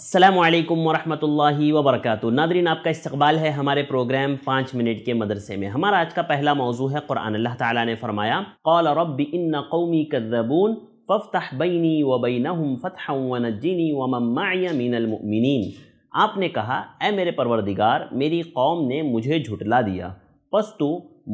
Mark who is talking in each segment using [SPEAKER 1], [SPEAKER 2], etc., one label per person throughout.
[SPEAKER 1] असलकम वरहमल वबरक नादरीन, आपका इस्तबाल है हमारे प्रोग्राम पाँच मिनट के मदरसे में। हमारा आज का पहला मौजू है कुरान। अल्लाह ताला ने फरमाया, कौल रब इन कौमी कदबून फ़फ़्तह बैनी व बैनहुम फ़तह व नजीनी व मम्माय मिनलमिन आपने कहा, ए मेरे परवरदिगार, मेरी कौम ने मुझे झुटला दिया। बस तो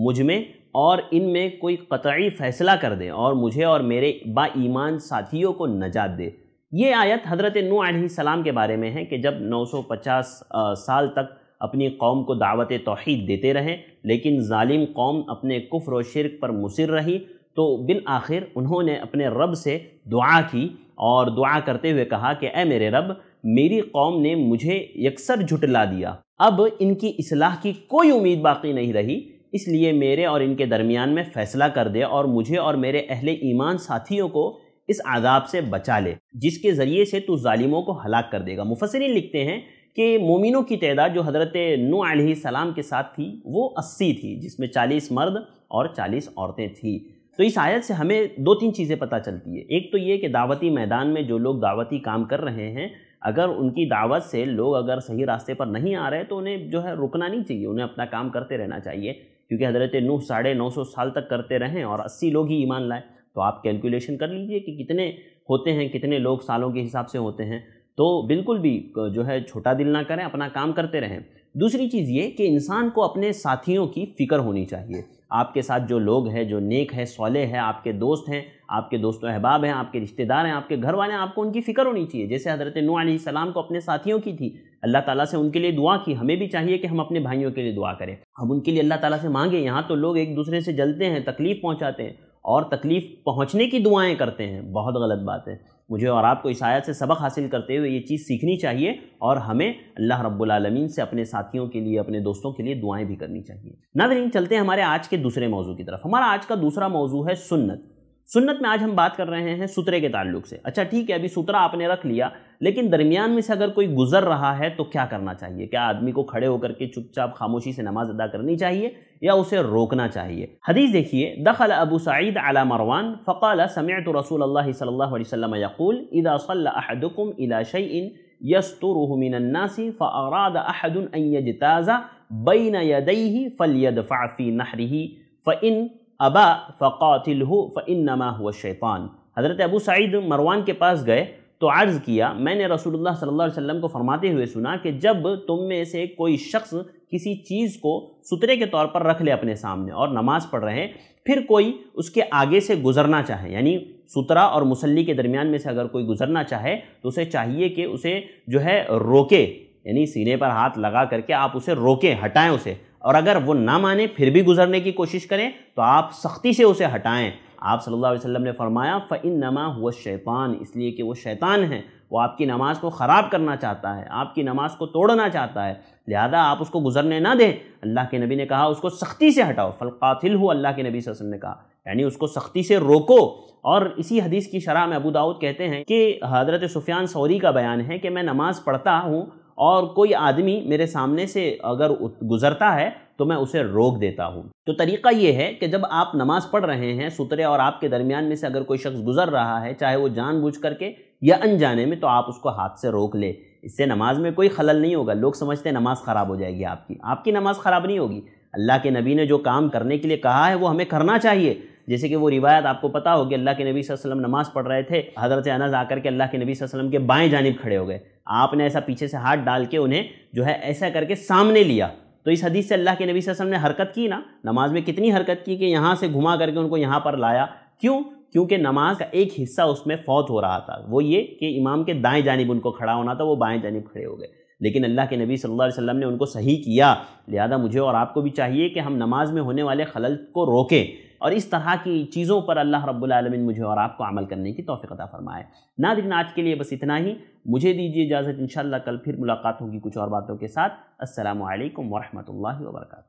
[SPEAKER 1] मुझमें और इनमें कोई कतई फ़ैसला कर दे और मुझे और मेरे बा ईमान साथियों को नजात दे। ये आयत हज़रत नू सलाम के बारे में है कि जब 950 साल तक अपनी कौम को दावत तोहद देते रहे, लेकिन ालिम कौम अपने कुफ्र व शिरक पर मुसर रही तो बिल आखिर उन्होंने अपने रब से दुआ की और दुआ करते हुए कहा कि, ए मेरे रब, मेरी कौम ने मुझे यकसर झुटला दिया। अब इनकी असलाह की कोई उम्मीद बाकी नहीं रही, इसलिए मेरे और इनके दरमियान में फ़ैसला कर दे और मुझे और मेरे अहले ईमान साथियों को इस आदाब से बचा ले, जिसके ज़रिए से तू ालिमों को हलाक कर देगा। मुफसरिन लिखते हैं कि मोमिनों की तादाद जो हज़रत नू सलाम के साथ थी, वो अस्सी थी, जिसमें चालीस मर्द और चालीस औरतें थी। तो इस आयत से हमें दो तीन चीज़ें पता चलती है। एक तो ये कि दावती मैदान में जो लोग दावती काम कर रहे हैं, अगर उनकी दावत से लोग अगर सही रास्ते पर नहीं आ रहे तो उन्हें जो है रुकना नहीं चाहिए, उन्हें अपना काम करते रहना चाहिए, क्योंकि हज़रत नूह साढ़े नौ सौ साल तक करते रहें और अस्सी लोग ही ईमान लाए। तो आप कैलकुलेशन कर लीजिए कि कितने होते हैं, कितने लोग सालों के हिसाब से होते हैं। तो बिल्कुल भी जो है, छोटा दिल ना करें, अपना काम करते रहें। दूसरी चीज़ ये कि इंसान को अपने साथियों की फ़िक्र होनी चाहिए। आपके साथ जो लोग हैं, जो नेक है, सौले है, आपके दोस्त हैं, आपके दोस्त अहबाब हैं, आपके रिश्तेदार हैं, आपके घर वाले हैं, आपको उनकी फ़िक्र होनी चाहिए। जैसे हज़रत नू सलाम को अपने साथियों की थी, अल्लाह ताला से उनके लिए दुआ की, हमें भी चाहिए कि हम अपने भाइयों के लिए दुआ करें। हम उनके लिए अल्लाह ताला से मांगे, यहाँ तो लोग एक दूसरे से जलते हैं, तकलीफ़ पहुँचाते हैं। और तकलीफ़ पहुँचने की दुआएँ करते हैं। बहुत गलत बात है। मुझे और आपको इस आयत से सबक हासिल करते हुए ये चीज़ सीखनी चाहिए और हमें अल्लाह रब्बुल से अपने साथियों के लिए, अपने दोस्तों के लिए दुआएँ भी करनी चाहिए। नादरीन चलते हैं हमारे आज के दूसरे मौजू की तरफ़। हमारा आज का दूसरा मौजू है सुन्नत। सुन्नत में आज हम बात कर रहे हैं सुतरे के ताल्लुक से। अच्छा ठीक है, अभी सुतरा आपने रख लिया, लेकिन दरमियान में से अगर कोई गुजर रहा है तो क्या करना चाहिए? क्या आदमी को खड़े होकर के चुपचाप खामोशी से नमाज़ अदा करनी चाहिए, या उसे रोकना चाहिए? हदीस देखिए, दखल अबू सईद अला मरवान, फ़काल समियत रसूल अलैहि वसल्लम यक़ूल इदा सल्ला अहदुकुम इला शैइन यस्तुरुहु मिनन्नासी फ़अराद अहदुन अन यजताज़ा बैन यदैहि फलयदफ़अ फ़ी नहरिही, फ़इन अबा फ़क़ातिल फ़िनमा हुआ शैतान। हज़रत अबू सईद मरवान के पास गए तो अर्ज़ किया, मैंने रसूलुल्लाह सल्लल्लाहु अलैहि वसल्लम को फरमाते हुए सुना कि जब तुम में से कोई शख्स किसी चीज़ को सुतरे के तौर पर रख ले अपने सामने और नमाज़ पढ़ रहे फिर कोई उसके आगे से गुजरना चाहे, यानी सुतरा और मुसल्ली के दरमियान में से अगर कोई गुजरना चाहे तो उसे चाहिए कि उसे जो है रोके, यानी सीने पर हाथ लगा करके आप उसे रोकें, हटाएँ उसे। और अगर वो ना माने, फिर भी गुजरने की कोशिश करें तो आप सख्ती से उसे हटाएँ। आप सल्लल्लाहु अलैहि वसल्लम ने फरमाया फ़िन नमा हुआ शैतान इसलिए कि वो शैतान है। वो आपकी नमाज़ को ख़राब करना चाहता है, आपकी नमाज़ को तोड़ना चाहता है। लिहाजा आप उसको गुजरने ना दें। अल्लाह के नबी ने कहा, उसको सख्ती से हटाओ। फल फ़लकातिल हो अल्लाह के नबी वसल्लम ने कहा। यानी उसको सख्ती से रोको। और इसी हदीस की शरह में अबू दाऊद कहते हैं कि हज़रत सुफियान सौरी का बयान है कि मैं नमाज़ पढ़ता हूँ और कोई आदमी मेरे सामने से अगर गुज़रता है तो मैं उसे रोक देता हूँ। तो तरीक़ा ये है कि जब आप नमाज़ पढ़ रहे हैं, सुतरे और आपके दरमियान में से अगर कोई शख्स गुजर रहा है, चाहे वो जानबूझ करके या अनजाने में तो आप उसको हाथ से रोक ले। इससे नमाज़ में कोई खलल नहीं होगा। लोग समझते हैं नमाज़ ख़राब हो जाएगी आपकी। आपकी नमाज़ ख़राब नहीं होगी। अल्लाह के नबी ने जो काम करने के लिए कहा है, वो हमें करना चाहिए। जैसे कि वो रिवायत आपको पता होगी, अल्लाह के नबी वसल्लम नमाज़ पढ़ रहे थे, हज़रत अनस आकर के अल्लाह के नबी वसल्लम के बाएँ जानब खड़े हो गए। आपने ऐसा पीछे से हाथ डाल के उन्हें जो है ऐसा करके सामने लिया। तो इस हदीस से अल्लाह के नबी वसल्लम ने हरकत की ना, नमाज़ में कितनी हरकत की कि यहाँ से घुमा करके उनको यहाँ पर लाया। क्यों? क्योंकि नमाज़ का एक हिस्सा उसमें फौत हो रहा था। वो ये कि इमाम के दाएँ जानब उनको खड़ा होना था, वो बाएँ जानब खड़े हो गए। लेकिन अल्लाह के नबी सल्लल्लाहु अलैहि वसल्लम ने उनको सही किया। लिहाजा मुझे और आपको भी चाहिए कि हम नमाज़ में होने वाले खलल को रोकें। और इस तरह की चीज़ों पर अल्लाह रब्बुल आलमीन मुझे और आपको अमल करने की तौफ़ी अता फ़रमाए। नादिन आज के लिए बस इतना ही। मुझे दीजिए इजाज़त इन कल फिर मुलाकात होगी कुछ और बातों के साथ। असलकम वरहमल वर्क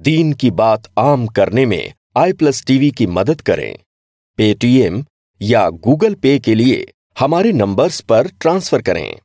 [SPEAKER 2] दीन की बात आम करने में आई प्लस टीवी की मदद करें। पेटीएम या गूगल पे के लिए हमारे नंबर्स पर ट्रांसफ़र करें।